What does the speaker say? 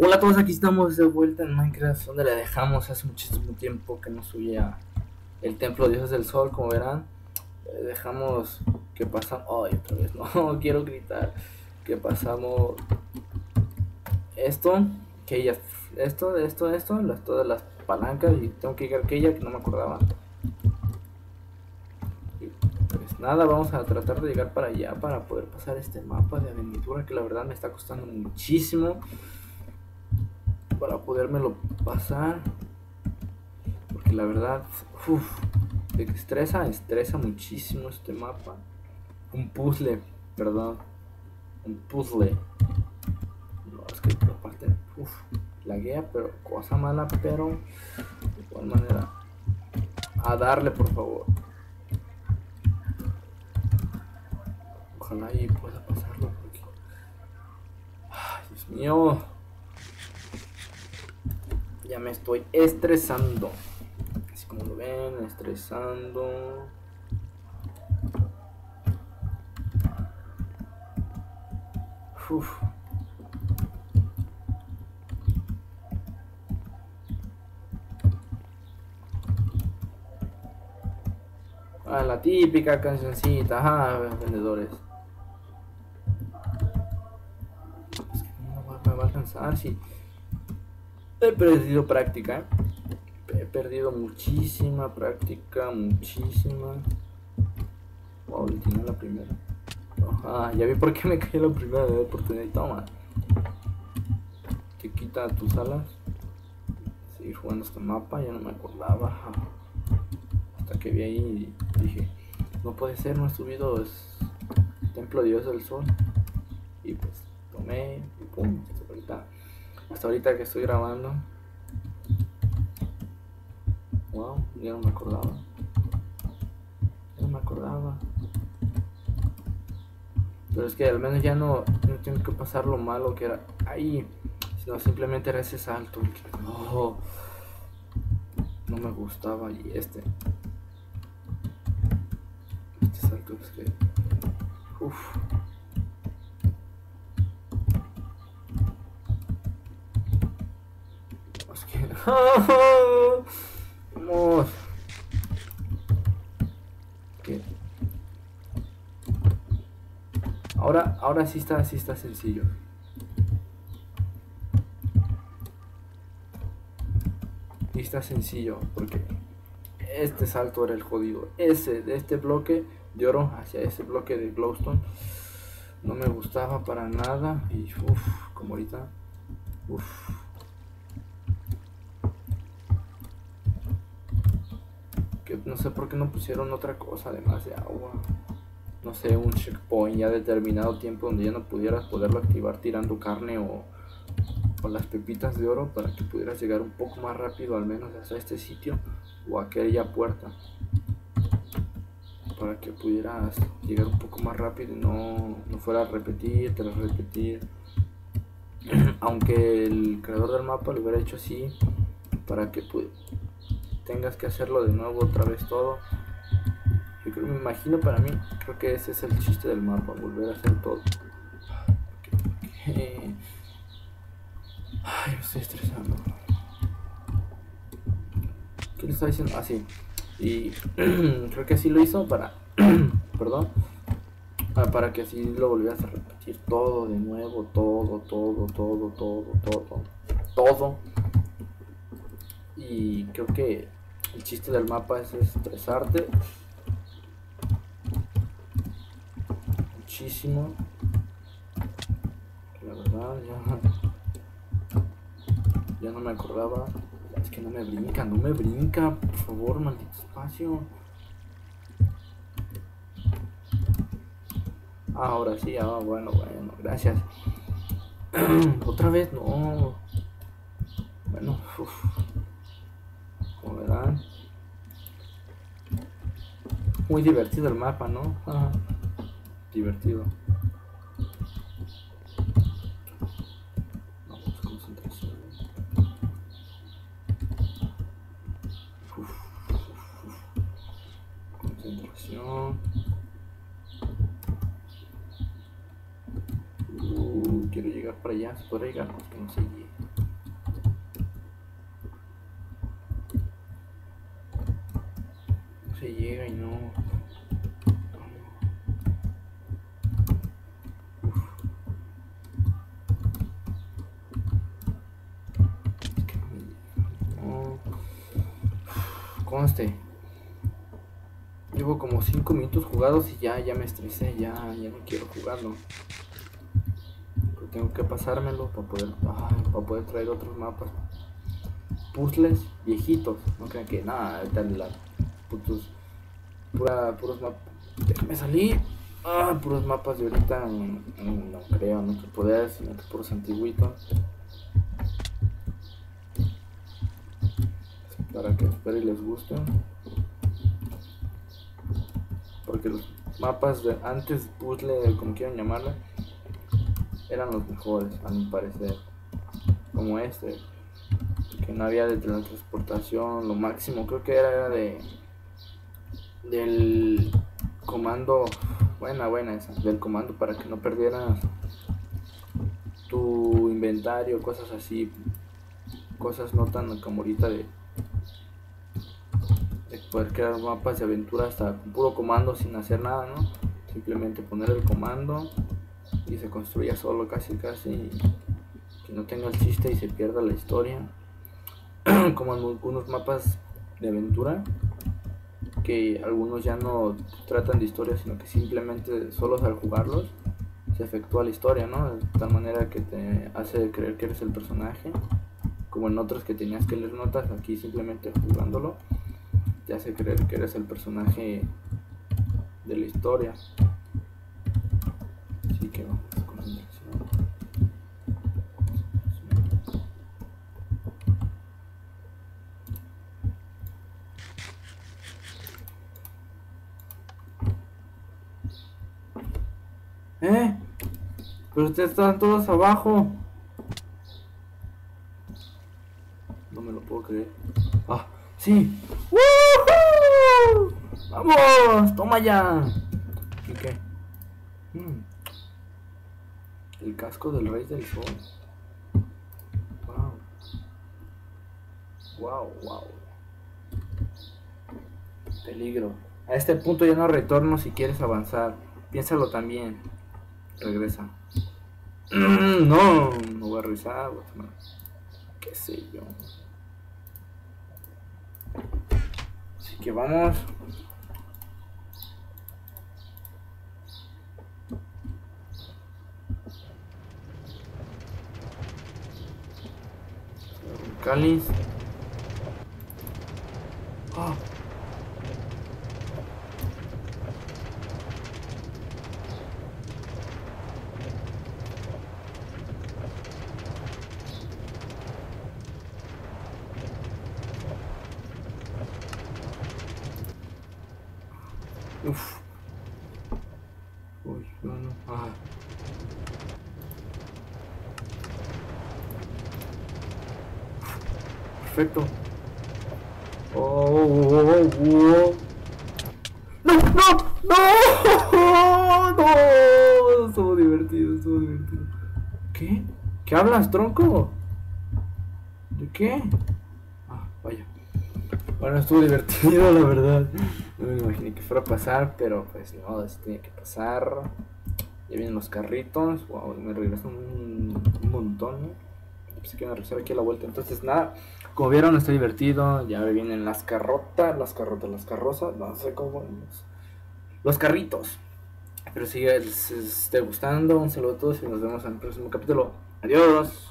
Hola a todos, aquí estamos de vuelta en Minecraft, donde le dejamos hace muchísimo tiempo que no subía el templo de dioses del sol, como verán. Dejamos que pasamos... Ay, otra vez, no, quiero gritar. Que pasamos esto, que ella, esto, esto, esto, las, todas las palancas y tengo que llegar a aquella que no me acordaba. Pues nada, vamos a tratar de llegar para allá para poder pasar este mapa de aventura que la verdad me está costando muchísimo para podérmelo pasar. Porque la verdad, uff, estresa, estresa muchísimo este mapa. Un puzzle, perdón. Un puzzle. No, es que aparte, uff, la guía, pero cosa mala, pero de igual manera. A darle, por favor. Ojalá y pueda pasarlo. Ay, Dios mío. Ya me estoy estresando. Así como lo ven, estresando. Uf. Ah, la típica cancioncita, ajá, vendedores. Es que no me va a alcanzar si. He perdido práctica. He perdido muchísima práctica, muchísima. Wow, tenía la primera. Ajá, ya vi por qué me caí la primera de oportunidad. Toma. Te quita tus alas. Seguir jugando este mapa, ya no me acordaba. Hasta que vi ahí y dije, no puede ser, no he subido es Templo de Dios del Sol. Y pues tomé y pum, ahorita hasta ahorita que estoy grabando. Wow, ya no me acordaba. Ya no me acordaba. Pero es que al menos ya no, no tengo que pasar lo malo que era ahí. Sino simplemente era ese salto. no, no me gustaba. Y este. Este salto es que. Uff. Vamos. ¿Qué? Ahora, ahora sí está, sí está sencillo. Sí está sencillo, porque este salto era el jodido. Ese, de este bloque de oro hacia ese bloque de glowstone, no me gustaba para nada. Y uff, como ahorita, uff. No sé por qué no pusieron otra cosa además de agua. No sé, un checkpoint ya determinado tiempo donde ya no pudieras poderlo activar tirando carne o, o las pepitas de oro para que pudieras llegar un poco más rápido al menos hasta este sitio o aquella puerta. Para que pudieras llegar un poco más rápido y no, no fuera a repetir, tras repetir. Aunque el creador del mapa lo hubiera hecho así para que tengas que hacerlo de nuevo otra vez todo. Yo creo, me imagino para mí, creo que ese es el chiste del mapa, volver a hacer todo. Ay, me estoy estresando. ¿Qué le está diciendo? Así. Ah, y creo que así lo hizo para. perdón. Ah, para que así lo volvieras a repetir todo de nuevo, todo, todo, todo, todo, todo, todo. Y creo que el chiste del mapa es estresarte. Muchísimo. La verdad, ya. Ya no me acordaba. Es que no me brinca, no me brinca. Por favor, maldito espacio. Ah, ahora sí, ah, bueno, bueno, gracias. Otra vez, no. Bueno, uff verán. Muy divertido el mapa, ¿no? Divertido. Vamos, concentración. Concentración. Uh, quiero llegar para allá. ¿Se puede llegar? que no se llegue. se llega y no. No. Conste. Llevo como 5 minutos jugados y ya, ya me estresé, ya, ya no quiero jugarlo. Pero tengo que pasármelo para poder, para poder traer otros mapas. Puzzles viejitos, no crean que nada, tal la putos, pura, puros mapas. Déjame salir. Ah, puros mapas de ahorita, no creo, no que poder, sino que puros antiguitos. Para que espero y les guste. Porque los mapas de antes, puzzle, como quieran llamarle, eran los mejores, a mi parecer. Como este, que no había de teletransportación, lo máximo creo que era de del comando, buena, buena esa, del comando para que no perdieras tu inventario, cosas así, cosas no tan como ahorita de, de poder crear mapas de aventura hasta con puro comando sin hacer nada, ¿no? Simplemente poner el comando y se construya solo casi casi que no tenga el chiste y se pierda la historia como en algunos mapas de aventura que algunos ya no tratan de historia, sino que simplemente solo al jugarlos se efectúa la historia, ¿no? De tal manera que te hace creer que eres el personaje, como en otros que tenías que leer notas, aquí simplemente jugándolo te hace creer que eres el personaje de la historia. Así que vamos con ¿Eh? Pero ustedes están todos abajo. No me lo puedo creer. Ah, sí. ¡Vamos! ¡Toma ya! ¿Y qué? Hmm. El casco del rey del sol. Wow. Wow, wow. Peligro. A este punto ya no retorno si quieres avanzar. Piénsalo también regresa. No, no voy a revisar, qué sé yo. Así que vamos. Cáliz. Uf. Uy, no, no. Perfecto. Oh, oh, oh, oh. No, no, no, no. Estuvo divertido, estuvo divertido. ¿Qué? ¿Qué hablas, tronco? ¿De qué? Ah, vaya. Bueno, estuvo divertido, la verdad. No me imaginé que fuera a pasar, pero pues no, eso tenía que pasar. Ya vienen los carritos. Wow, me regresan un, montón. ¿no? Pensé que iban a regresar aquí a la vuelta. Entonces, nada, como vieron, estoy divertido. Ya vienen las carrotas, las carrotas, las carrozas. No sé cómo. Los, los carritos. Pero si les esté gustando, un saludo a todos y nos vemos en el próximo capítulo. Adiós.